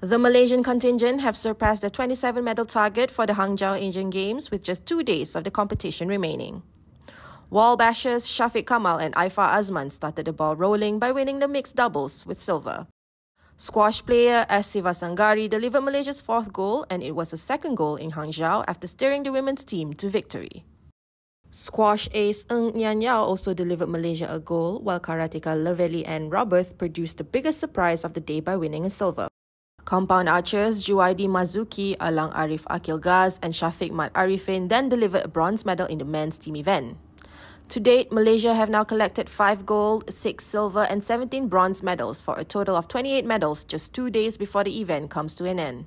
The Malaysian contingent have surpassed the 27 medal target for the Hangzhou Asian Games with just two days of the competition remaining. Wall bashers Syafiq Kamal and Aifa Azman started the ball rolling by winning the mixed doubles with silver. Squash player S. Sivasangari delivered Malaysia's fourth goal and it was a second goal in Hangzhou after steering the women's team to victory. Squash ace Ng Eain Yow also delivered Malaysia a goal, while karateka Lovelly Anne Robberth produced the biggest surprise of the day by winning a silver. Compound archers Juwaidi Mazuki, Alang Ariff Aqil Ghaz, and Syafiq Mat Ariffin then delivered a bronze medal in the men's team event. To date, Malaysia have now collected 5 gold, 6 silver, and 17 bronze medals for a total of 28 medals just two days before the event comes to an end.